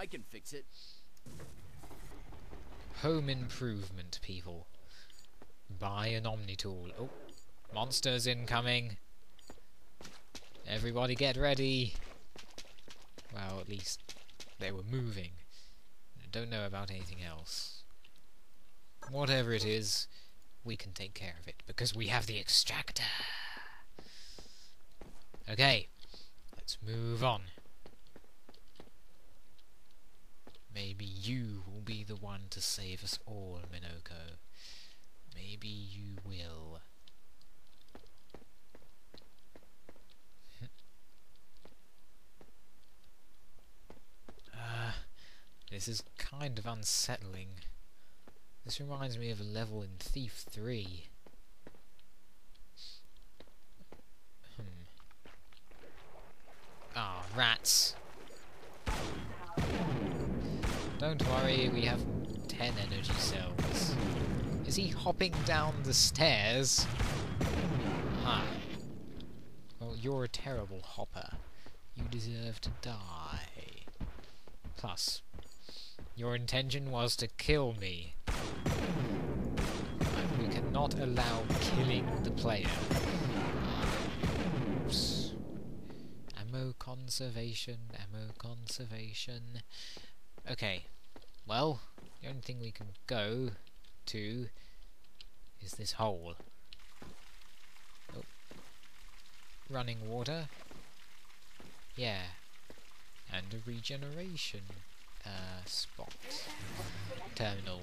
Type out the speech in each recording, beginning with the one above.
I can fix it. Home improvement, people. Buy an Omnitool. Oh, monsters incoming. Everybody get ready. Well, at least they were moving. I don't know about anything else. Whatever it is, we can take care of it because we have the extractor. Okay, let's move on. Maybe you will be the one to save us all, Minoko. Maybe you will. uh, this is kind of unsettling. This reminds me of a level in Thief 3. Hmm. Ah, rats. Don't worry, we have 10 energy cells. Is he hopping down the stairs? Huh. Well, you're a terrible hopper. You deserve to die. Plus, your intention was to kill me. And we cannot allow killing the player. Oops. Ammo conservation, ammo conservation. Okay, well, the only thing we can go to is this hole. Oh. Running water. Yeah. And a regeneration uh, spot. Terminal.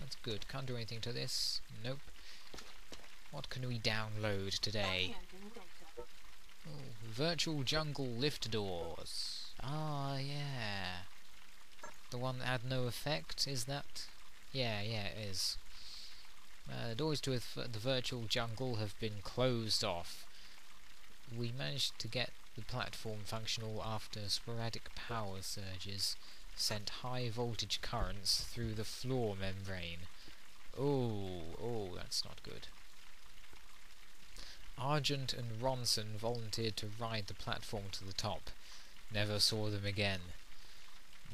That's good. Can't do anything to this. Nope. What can we download today? Oh, virtual jungle lift doors. Ah, one that had no effect, is that? Yeah, yeah, it is. Uh, the doors to the virtual jungle have been closed off. We managed to get the platform functional after sporadic power surges sent high voltage currents through the floor membrane. Oh, oh, that's not good. Argent and Ronson volunteered to ride the platform to the top. Never saw them again.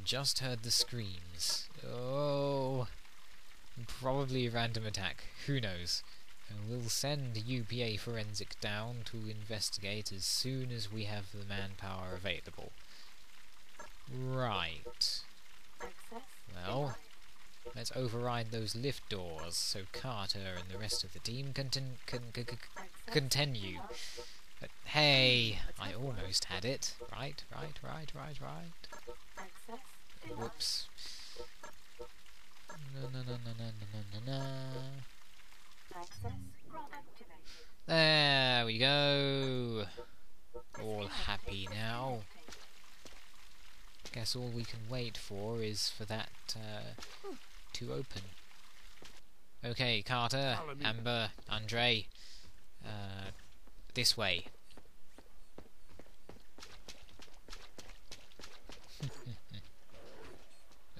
Just heard the screams. Oh, probably a random attack. Who knows? We'll send UPA Forensic down to investigate as soon as we have the manpower available. Right. Well, let's override those lift doors so Carter and the rest of the team can, can, can, continue. But hey, I almost had it. Right, right, right, right, right. Whoops. No, no, no, no, no, no, no, no. There we go. All happy now. Guess all we can wait for is for that uh, to open. Okay, Carter, Amber, Andre, uh, this way.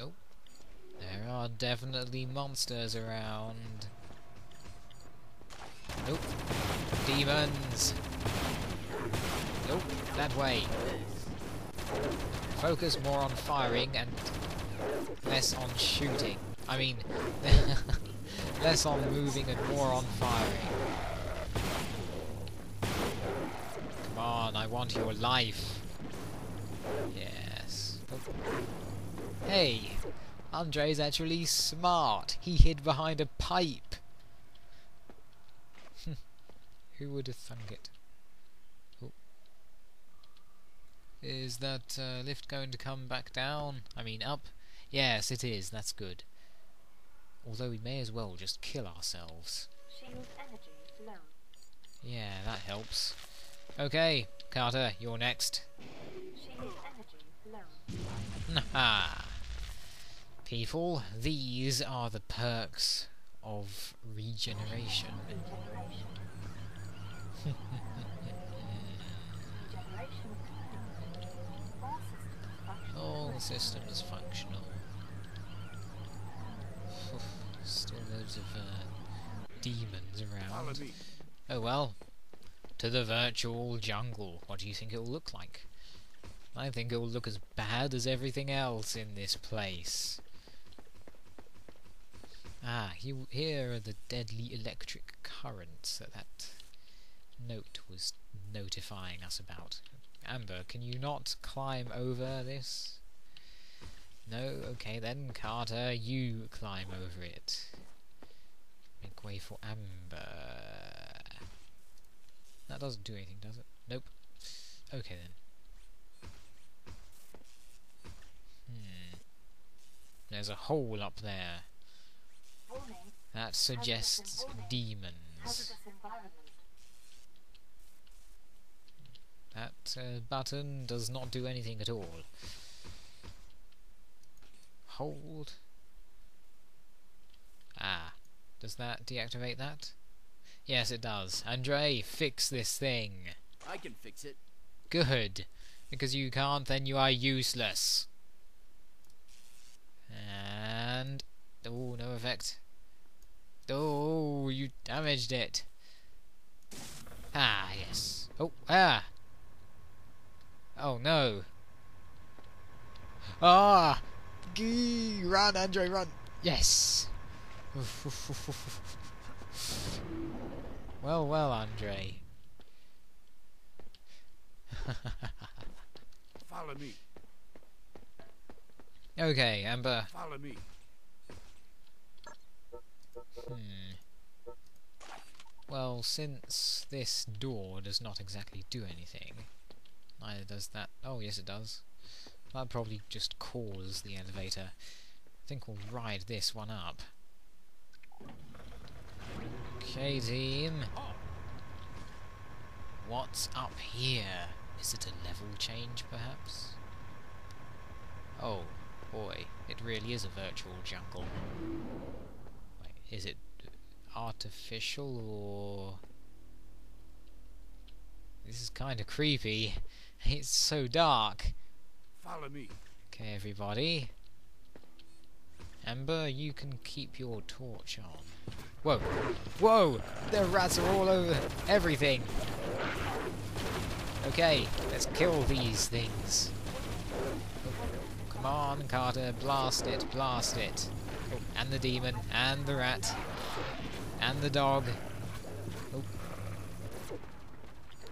oh, there are definitely monsters around. Nope. Demons! Nope, that way. Focus more on firing and less on shooting. I mean, less on moving and more on firing. Come on, I want your life. Yes. Hey, Andre's actually smart. He hid behind a pipe. Who would have thunk it? Oh. Is that uh, lift going to come back down? I mean up? Yes, it is. That's good. Although we may as well just kill ourselves. Yeah, that helps. Okay, Carter, you're next. Haha. People, these are the perks of regeneration. All the system is functional. Still loads of uh, demons around. Oh well. To the virtual jungle. What do you think it will look like? I think it will look as bad as everything else in this place. Ah, he, here are the deadly electric currents that that note was notifying us about. Amber, can you not climb over this? No? Okay then, Carter, you climb over it. Make way for Amber. That doesn't do anything, does it? Nope. Okay then. Hmm. There's a hole up there. Warning. That suggests demons. That uh, button does not do anything at all. Hold. Ah. Does that deactivate that? Yes, it does. Andre, fix this thing. I can fix it. Good. Because you can't, then you are useless. And... Oh, no effect. Oh, you damaged it. Ah, yes. Oh, ah! Oh, no. Ah! Gee, run, Andre, run! Yes! Well, well, Andre. Follow me. okay, Amber. Follow me. Hmm. Well, since this door does not exactly do anything, neither does that. Oh, yes, it does. That probably just cause the elevator. I think we'll ride this one up. Okay, team. What's up here? Is it a level change, perhaps? Oh, boy, it really is a virtual jungle. Wait, is it artificial or... This is kinda creepy. It's so dark. Follow me. Okay, everybody. Amber, you can keep your torch on. Whoa! Whoa! The rats are all over everything! Okay, let's kill these things. Come on, Carter, blast it, blast it. Oh, and the demon, and the rat, and the dog. Oh.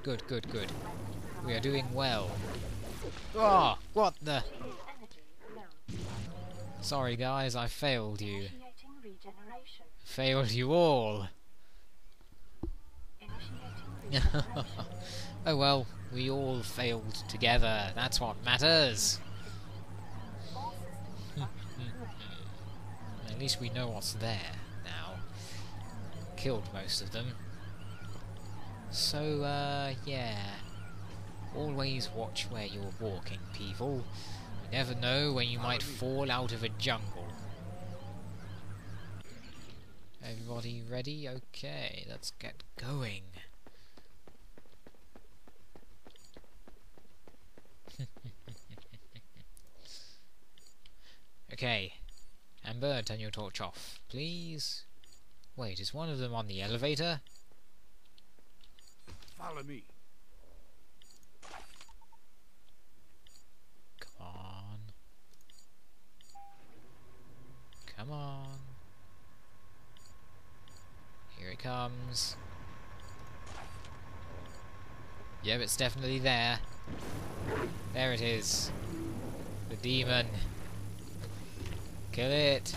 Good, good, good. We are doing well. Oh, what the? Sorry guys, I failed you. Failed you all. Oh well, we all failed together. That's what matters. All systems functioning correctly. At least we know what's there now. Killed most of them. So, uh, yeah. Always watch where you're walking, people. You never know when you might fall out of a jungle. Everybody ready? Okay, let's get going. okay, Amber, turn your torch off, please. Wait, is one of them on the elevator? Follow me. Come on. Come on. Here it comes. Yep, it's definitely there. There it is. The demon. Kill it.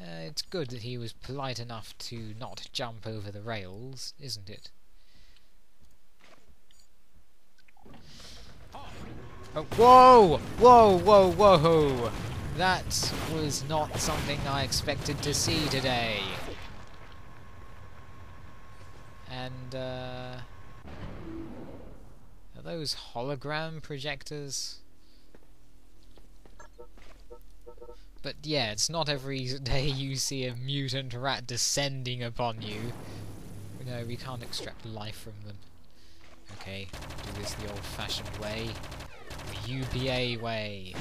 Uh, it's good that he was polite enough to not jump over the rails, isn't it? Oh, whoa! Whoa, whoa, whoa! That was not something I expected to see today. And, uh... Are those hologram projectors? But yeah, it's not every day you see a mutant rat descending upon you. No, we can't extract life from them. Okay, do this the old-fashioned way. The UPA way.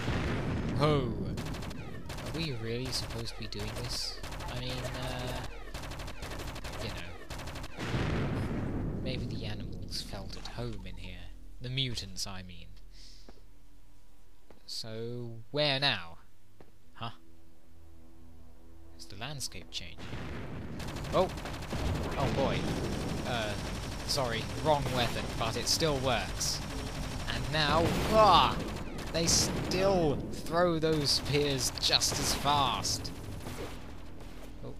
Ho! Are we really supposed to be doing this? I mean, uh... You know. Maybe the animals felt at home in here. The mutants, I mean. So, where now? Huh? Is the landscape changing? Oh! Oh boy. Uh, sorry, wrong weapon, but it still works. And now, ah! They still throw those spears just as fast. Oh.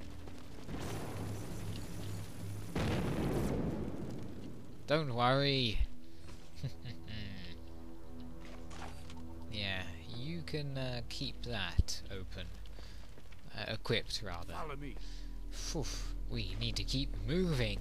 Don't worry. yeah, you can uh, keep that open. Uh, equipped, rather. Follow me. Phew, we need to keep moving.